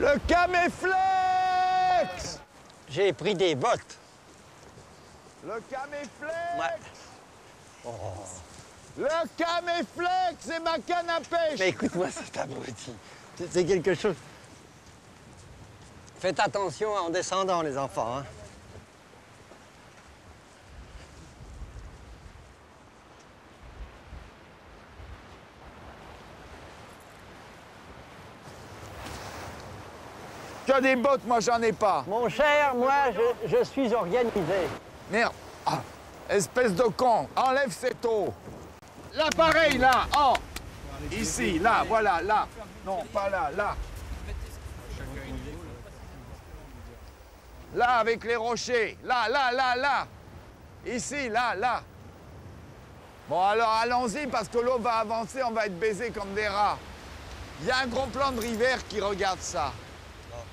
Le caméflex J'ai pris des bottes. Le caméflex Ouais. Le caméflex, c'est ma canne à pêche Mais écoute-moi cet abruti. C'est- C'est quelque chose. Faites attention en descendant, les enfants. Hein. Tu as des bottes, moi j'en ai pas. Mon cher, moi, je, je suis organisé. Merde. Ah, espèce de con. Enlève cette eau. L'appareil, là. Oh. Ici, là, voilà, là. Non, pas là, là. Là, avec les rochers. Là, là, là, là. Ici, là, là. Bon, alors allons-y, parce que l'eau va avancer, on va être baisés comme des rats. Il y a un gros plan de rivière qui regarde ça.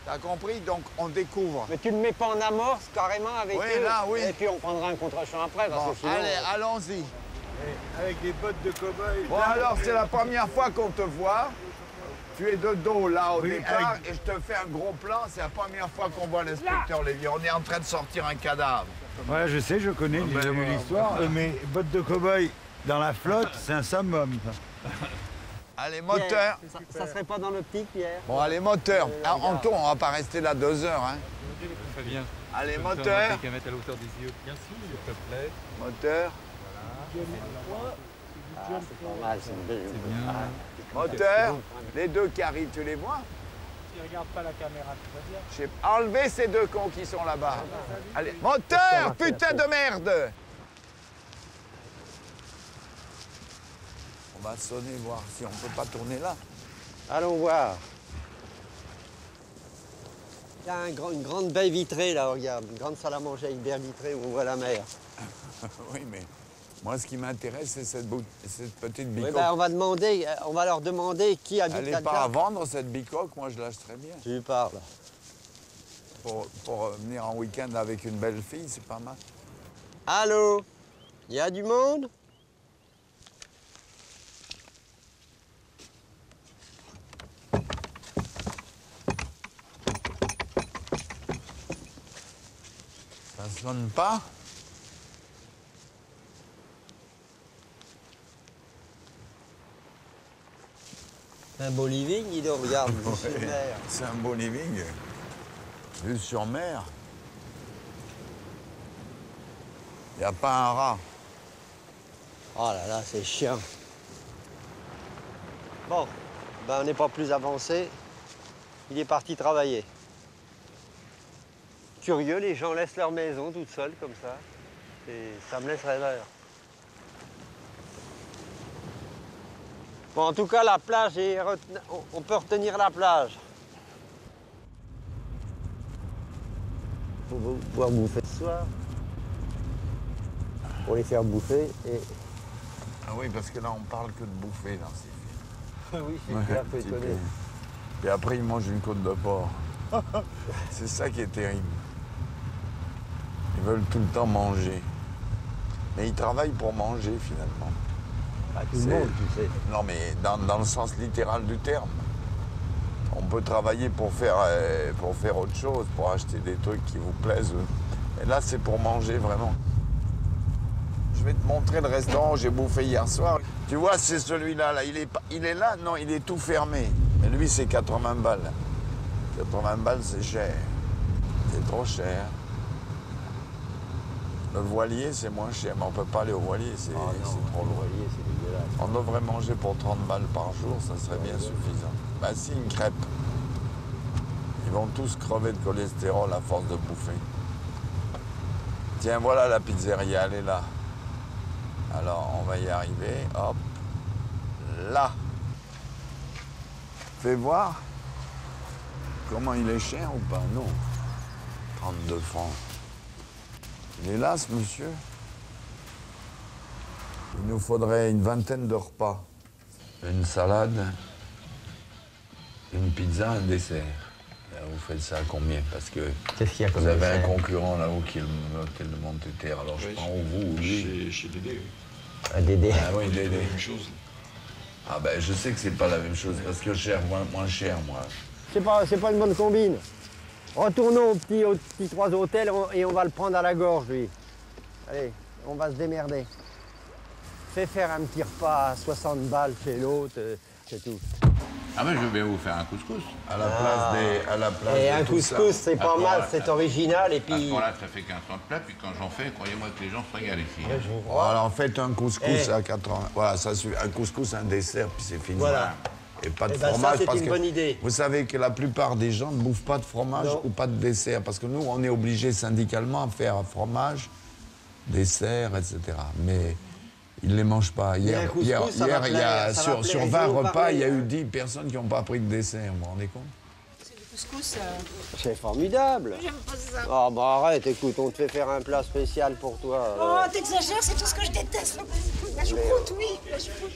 T'as compris? Donc, on découvre. Mais tu le mets pas en amorce carrément avec Oui, eux là, oui. Et puis on prendra un contre-champ après, parce Bon, que sinon... allez, euh, allons-y. Avec des bottes de cow-boy. Bon, alors, c'est la première fois qu'on te voit. Tu es de dos, là, au Oui, départ, avec- et je te fais un gros plan. C'est la première fois qu'on voit l'inspecteur Lévy. On est en train de sortir un cadavre. Ouais, je sais, je connais, j'ai déjà vu l'histoire. Euh, mais bottes de cow-boy dans la flotte, c'est un summum. Allez, Pierre, moteur. Ça, ça serait pas dans l'optique, Pierre Bon, allez, moteur. Ah, Anton, on va pas rester là deux heures, hein. Très bien. Allez, Moteur. moteur. qu'à mettre à l'auteur des yeux. Bien sûr, s'il te plaît. Moteur. Ah, c'est pas mal, c'est une belle... Ah, Moteur. Les deux qui arrivent, tu les vois? Tu regardes pas la caméra, tu vas bien. Je sais- Enlevez ces deux cons qui sont là-bas. Allez, moteur, putain de merde On va sonner, voir si on peut pas tourner là. Allons voir. Il y a un grand- une grande baie vitrée, là, regarde. Une grande salle à manger avec baie vitrée où on voit la mer. Oui, mais moi, ce qui m'intéresse, c'est cette, petite Oui, bicoque. ben, on va demander, euh, on va leur demander qui habite Elle n'est pas à là-dedans. vendre, cette bicoque. Moi, je l'achèterais bien. Tu parles. Pour, pour euh, venir en week-end avec une belle fille, c'est pas mal. Allô? Il y a du monde? Sonne pas Un beau living, donc, regarde, vue sur Ouais. mer. C'est un beau living. Vue sur mer. Il n'y a pas un rat. Oh là là, c'est chiant. Bon, ben on n'est pas plus avancé. Il est parti travailler. Curieux, les gens laissent leur maison toute seule comme ça. Et ça me laisse rêveur. Bon, en tout cas, la plage est on- peut retenir la plage. Pour pouvoir bouffer ce soir. Pour les faire bouffer et Ah oui, parce que là, on parle que de bouffer dans ces films. oui, je Ouais, suis un peu petit étonné. peu. Et après, ils mangent une côte de porc. c'est ça qui est terrible. Ils veulent tout le temps manger. Mais ils travaillent pour manger, finalement. Pas tout le monde, tu sais. Non, mais dans, dans le sens littéral du terme. On peut travailler pour faire, euh, pour faire autre chose, pour acheter des trucs qui vous plaisent. Et là, c'est pour manger vraiment. Je vais te montrer le restaurant où j'ai bouffé hier soir. Tu vois, c'est celui-là. Là. Il, est, il est là? Non, il est tout fermé. Mais lui, c'est 80 balles. 80 balles, c'est cher. C'est trop cher. Le voilier, c'est moins cher, mais on peut pas aller au voilier, c'est Oh c'est trop dégueulasse. On devrait manger pour 30 balles par jour, ça serait bien suffisant. Bah si, une crêpe. Ils vont tous crever de cholestérol à force de bouffer. Tiens, voilà la pizzeria, elle est là. Alors, on va y arriver. Hop. Là. Fais voir. Comment il est cher ou pas Non. 32 francs. Il est là, ce monsieur Il nous faudrait une vingtaine de repas. Une salade, une pizza, un dessert. Alors, vous faites ça à combien Parce que Qu'est-ce qu'il y a comme vous avez un concurrent là-haut qui est l'hôtel de Montéterre. Alors je prends ou vous ou lui. Chez, chez Dédé, oui. Un Dédé. Ah oui, Dédé. la même chose. Ah ben je sais que c'est pas la même chose parce que cher, moins, moins cher moi. C'est pas, c'est pas une bonne combine. Retournons au petit, au petit trois hôtels et on va le prendre à la gorge, lui. Allez, on va se démerder. Fais faire un petit repas à 60 balles chez l'autre, euh, c'est tout. Ah ben je vais vous faire un couscous. À la place des. À la place Et un couscous, c'est pas Ah, mal, voilà. c'est original. Et À ce puis, ça fait 15 ans de plat, puis quand j'en fais, croyez-moi que les gens se régalent ici. hein. Bon, alors faites un couscous Eh. à 80. Voilà, ça suffit. Un couscous, un dessert, puis c'est fini. Voilà. Et pas de Eh ben, fromage. c'est parce une que bonne idée. Vous savez que la plupart des gens ne bouffent pas de fromage Non. ou pas de dessert. Parce que nous, on est obligés syndicalement à faire fromage, dessert, etc. Mais ils ne les mangent pas. Hier, couscous, hier, ça hier, va il y a, plaire, ça va sur, sur Il 20 faut nous repas, parler, il y a eu hein. 10 personnes qui n'ont pas pris de dessert. Vous vous rendez compte? Couscous, euh, c'est formidable. j'aime pas ça. Ah bah arrête, écoute, on te fait faire un plat spécial pour toi. euh. Oh, t'exagères, c'est tout ce que je déteste. La choucroute, oui, la choucroute.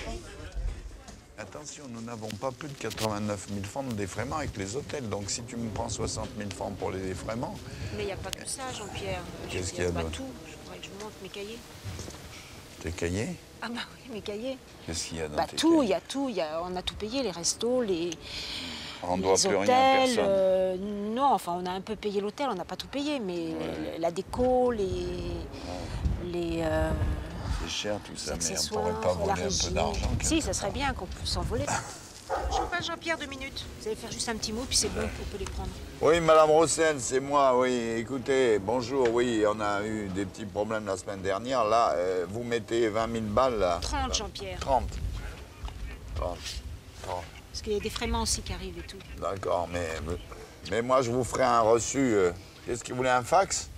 Attention, nous n'avons pas plus de 89 000 francs de défraiement avec les hôtels. Donc si tu me prends 60 000 francs pour les défraiements, Mais il n'y a pas que ça, Jean-Pierre. Je Qu'est-ce qu'il y a d'autre tout. Je voudrais que je monte mes cahiers. tes cahiers, Ah bah oui, mes cahiers. qu'est-ce qu'il y a dans Bah tes tout, il y a tout. il Y a, on a tout payé, les restos, les, On ne doit plus hôtels. rien à personne. euh, non, enfin, on a un peu payé l'hôtel, on n'a pas tout payé, mais la déco, les... les euh, C'est cher tout ça, mais on accessoires, pourrait pas la voler un peu d'argent. Si, ça serait bien qu'on puisse s'envoler. Je vous passe Jean-Pierre deux minutes. Vous allez faire juste un petit mot, puis c'est bon, on peut les prendre. Oui, Madame Rossen, c'est moi, oui. Écoutez, bonjour, oui, on a eu des petits problèmes la semaine dernière. Là, euh, vous mettez 20 000 balles, là 30, Jean-Pierre. 30. 30. 30. Parce qu'il y a des fréments aussi qui arrivent et tout. D'accord, mais, mais moi, je vous ferai un reçu. euh, Qu'est-ce que vous voulez, un fax?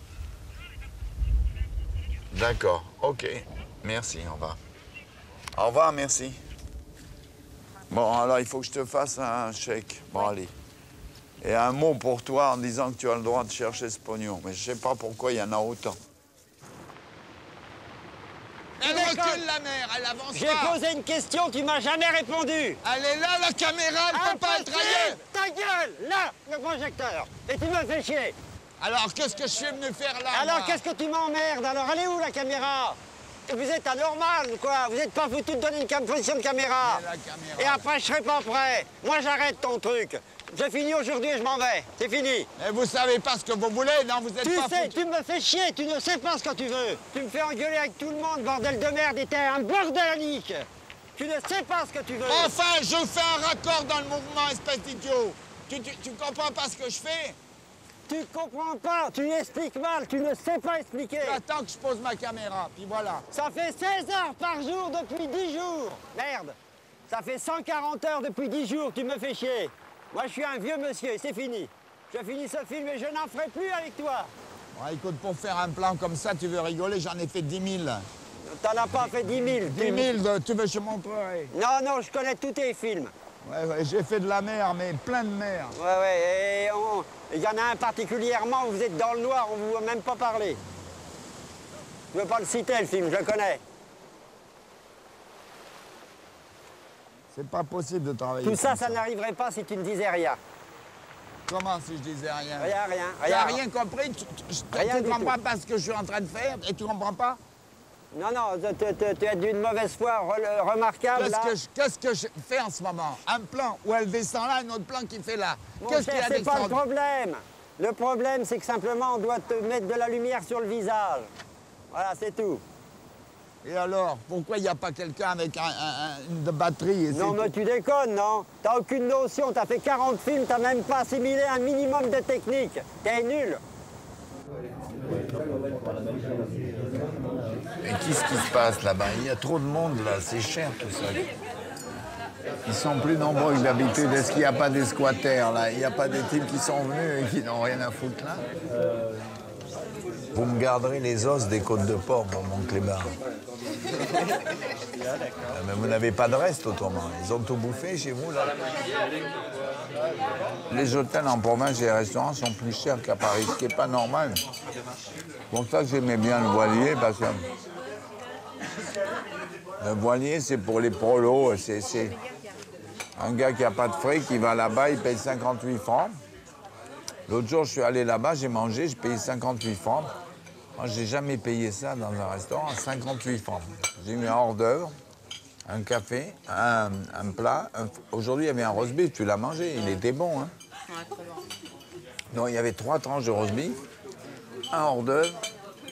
D'accord, ok. Merci, au revoir. Au revoir, merci. Bon, alors, il faut que je te fasse un chèque. Bon, allez. Et un mot pour toi en disant que tu as le droit de chercher ce pognon. Mais je sais pas pourquoi il y en a autant. Elle recule la mer, elle avance J'ai posé une question, tu m'as jamais répondu. Elle est là, la caméra, elle peut pas être ailleurs. Ta gueule, là, le projecteur. Et tu me fais chier. Alors, qu'est-ce que je suis venu faire là Alors qu'est-ce que tu m'emmerdes? Alors elle est où la caméra? Vous êtes anormal quoi Vous n'êtes pas foutu de donner une cam- position de caméra. Et après je serai pas prêt. Moi j'arrête ton truc. J'ai fini aujourd'hui et je m'en vais. C'est fini. Mais vous savez pas ce que vous voulez, non Vous êtes Tu pas sais, foutu. tu me fais chier, tu ne sais pas ce que tu veux. Tu me fais engueuler avec tout le monde, bordel de merde, et t'es un bordelique. Tu ne sais pas ce que tu veux. Enfin, je fais un raccord dans le mouvement, espèce d'idiot. Tu, tu, tu comprends pas ce que je fais? Tu comprends pas, tu expliques mal, tu ne sais pas expliquer. Attends que je pose ma caméra, puis voilà. Ça fait 16 heures par jour depuis 10 jours. Merde. Ça fait 140 heures depuis 10 jours, tu me fais chier. Moi, je suis un vieux monsieur, c'est fini. Je finis ce film et je n'en ferai plus avec toi. Bon, écoute, pour faire un plan comme ça, tu veux rigoler, j'en ai fait 10 000. T'en as pas fait 10 000. 10 000, de- tu veux que je te montrerai Non, non, je connais tous tes films. Ouais, ouais, j'ai fait de la mer, mais plein de mer. Ouais, ouais, et il y en a un particulièrement où vous êtes dans le noir, on vous a même pas parlé. Je veux pas le citer, le film, je le connais. C'est pas possible de travailler. Tout ça, comme ça n'arriverait pas si tu ne disais rien. Comment si je disais rien? Rien, rien, rien. rien compris? Tu, tu- Rien tu du comprends tout. pas ce que je suis en train de faire et tu comprends pas? Non, non, tu- es d'une mauvaise foi re- remarquable. Qu'est-ce que, je, qu'est-ce que je fais en ce moment? Un plan où elle descend là, un autre plan qui fait là. Qu'est-ce qu'il y a c'est pas le problème. Le problème, c'est que simplement, on doit te mettre de la lumière sur le visage. Voilà, c'est tout. Et alors Pourquoi il n'y a pas quelqu'un avec un- un- un- une batterie et Non, mais tout? tu déconnes, non? T'as aucune notion, t'as fait 40 films, t'as même pas assimilé un minimum de technique. T'es nul. Qu'est-ce qui se passe là-bas? Il y a trop de monde là, c'est cher tout ça. Ils sont plus nombreux que d'habitude. Est-ce qu'il n'y a pas des squatters là? Il n'y a pas des types qui sont venus et qui n'ont rien à foutre là? Vous me garderez les os des côtes de porc pour mon clébard. Mais vous n'avez pas de reste autrement. Ils ont tout bouffé chez vous là Les hôtels en province et les restaurants sont plus chers qu'à Paris, ce qui n'est pas normal. C'est pour ça que j'aimais bien le voilier, parce que le voilier, c'est pour les prolos. Un gars qui n'a pas de fric, qui va là-bas, il paye 58 francs. L'autre jour, je suis allé là-bas, j'ai mangé, j'ai payé 58 francs. Moi, j'ai jamais payé ça dans un restaurant, 58 francs. J'ai mis un hors-d'œuvre, un café, un, plat. Aujourd'hui, il y avait un roast tu l'as mangé, il était bon. Hein il y avait trois tranches de roast un hors d'œuvre,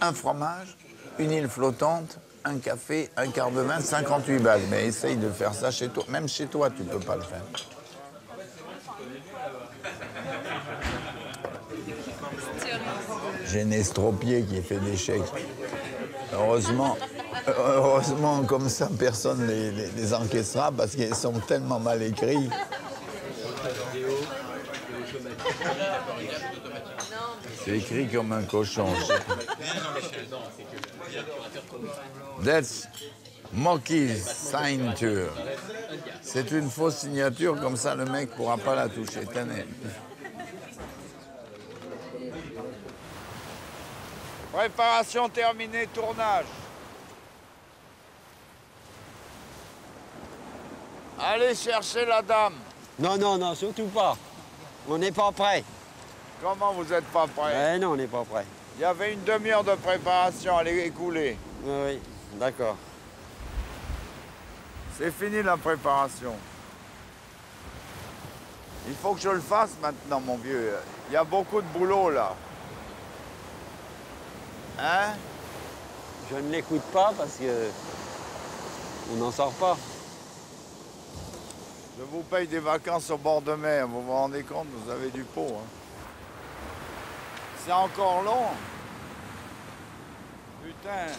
un fromage, une île flottante, un café, un quart de vin, 58 balles. Mais essaye de faire ça chez toi. Même chez toi, tu peux pas le faire. J'ai un estropié qui fait des chèques. Heureusement, heureusement, comme ça, personne les, les- les encaissera parce qu'ils sont tellement mal écrits. C'est écrit comme un cochon. That's Moki's signature. C'est une fausse signature, comme ça le mec pourra pas la toucher. Tenez. Préparation terminée, tournage. Allez chercher la dame. Non, non, non, surtout pas. On n'est pas prêt. Comment vous n'êtes pas prêt? Eh non, on n'est pas prêt. Il y avait une demi-heure de préparation, elle est écoulée. Oui, oui, d'accord. C'est fini la préparation. Il faut que je le fasse maintenant, mon vieux. Il y a beaucoup de boulot là. Hein? Je ne l'écoute pas parce que on n'en sort pas. Je vous paye des vacances au bord de mer, vous vous rendez compte, vous avez du pot. hein. C'est encore long. Putain.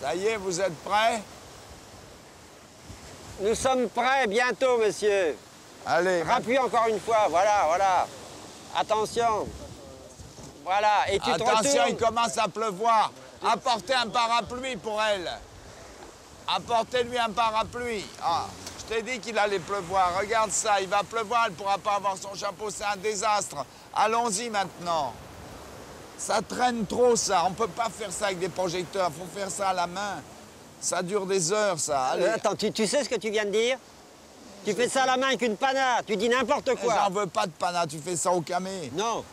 Ça y est, vous êtes prêts? Nous sommes prêts bientôt, monsieur. Allez, Rappuie encore une fois, voilà, voilà. Attention. Voilà, et tu te Attention, il commence à pleuvoir. Apportez un parapluie pour elle. Apportez-lui un parapluie. Ah, je t'ai dit qu'il allait pleuvoir. Regarde ça, il va pleuvoir, elle ne pourra pas avoir son chapeau. C'est un désastre. Allons-y maintenant. Ça traîne trop, ça. On ne peut pas faire ça avec des projecteurs. Il faut faire ça à la main. Ça dure des heures, ça. Allez. Euh, Attends, tu, tu sais ce que tu viens de dire? Tu fais ça à la main avec une pana, tu dis n'importe quoi. J'en veux pas de pana, tu fais ça au camé. Non.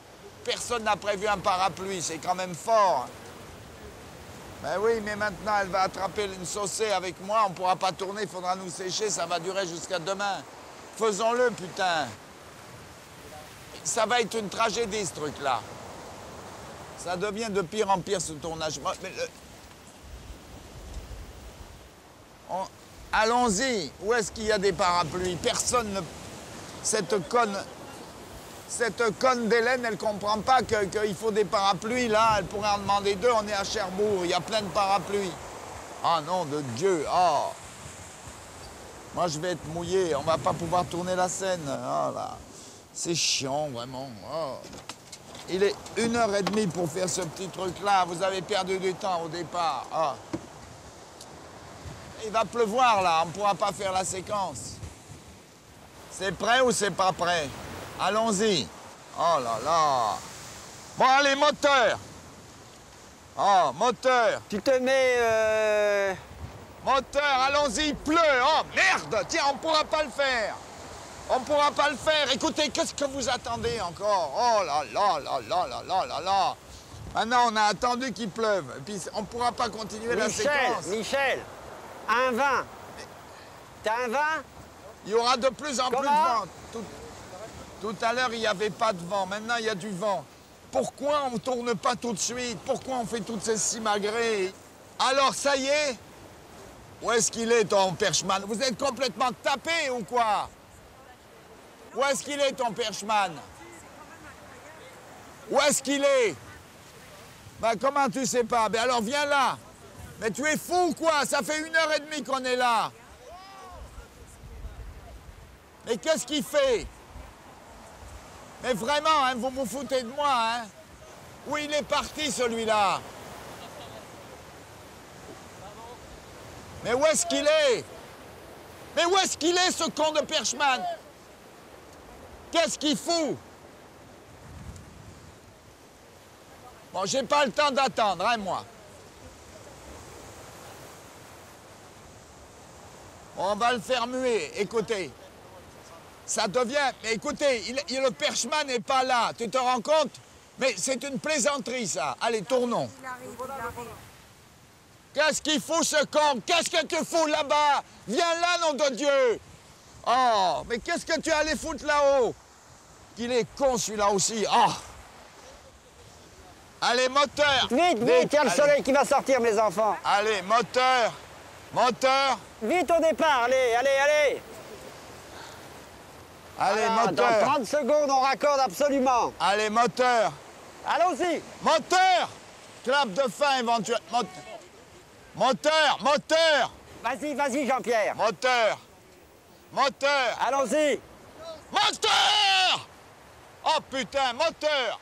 Personne n'a prévu un parapluie, c'est quand même fort. Ben oui, mais maintenant, elle va attraper une saucée avec moi, on ne pourra pas tourner, il faudra nous sécher, ça va durer jusqu'à demain. Faisons-le, putain. Ça va être une tragédie, ce truc-là. Ça devient de pire en pire, ce tournage. On- Allons-y. Où est-ce qu'il y a des parapluies? Personne ne... Cette conne... Cette conne d'Hélène, elle comprend pas qu'il faut des parapluies, là. Elle pourrait en demander deux. On est à Cherbourg, il y a plein de parapluies. Ah non, de Dieu, ah Moi, je vais être mouillé. On va pas pouvoir tourner la scène. Ah c'est chiant, vraiment. Ah. Il est une heure et demie pour faire ce petit truc-là. Vous avez perdu du temps au départ. Ah. Il va pleuvoir, là. On ne pourra pas faire la séquence. C'est prêt ou c'est pas prêt? Allons-y. Oh là là. Bon, allez, moteur. Oh, moteur. Tu te mets. euh, Moteur, allons-y, il pleut. Oh, merde. Tiens, on ne pourra pas le faire. On ne pourra pas le faire. Écoutez, qu'est-ce que vous attendez encore? Oh là là là là là là là là. Maintenant, on a attendu qu'il pleuve. Et puis, on ne pourra pas continuer la Michel, séquence. Michel, un vin. T'as un vin? Il y aura de plus en plus de vent. Tout, tout à l'heure, il n'y avait pas de vent. Maintenant, il y a du vent. Pourquoi on ne tourne pas tout de suite? Pourquoi on fait toutes ces simagrées? Alors, ça y est? Où est-ce qu'il est, ton perchman? Vous êtes complètement tapé ou quoi? Où est-ce qu'il est, ton perchman? Où est-ce qu'il est? Ben, comment tu sais pas? Ben alors, viens là. Mais tu es fou ou quoi? Ça fait une heure et demie qu'on est là. Mais qu'est-ce qu'il fait? Mais vraiment, hein, vous vous foutez de moi, hein? Où il est parti, celui-là? Mais où est-ce qu'il est? Mais où est-ce qu'il est, ce con de Perchman? Qu'est-ce qu'il fout? Bon, j'ai pas le temps d'attendre, hein, moi. On va le faire muer, écoutez. Ça devient. Mais écoutez, il- le perchman n'est pas là. Tu te rends compte? Mais c'est une plaisanterie, ça. Allez, tournons. Qu'est-ce qu'il fout, ce con Qu'est-ce que tu fous là-bas? Viens là, nom de Dieu Oh, mais qu'est-ce que tu allais foutre là-haut? Qu'il est con celui-là aussi. Ah Allez, moteur Vite, vite, il y a le Allez. soleil qui va sortir, mes enfants. Allez, moteur Moteur Vite au départ, allez, allez, allez. Allez, Voilà, moteur Dans 30 secondes, on raccorde absolument. Allez, moteur Allons-y. Moteur Clap de fin éventuellement. Mot- Moteur Moteur Vas-y, vas-y, Jean-Pierre. Moteur Moteur Allons-y. Moteur Oh putain, moteur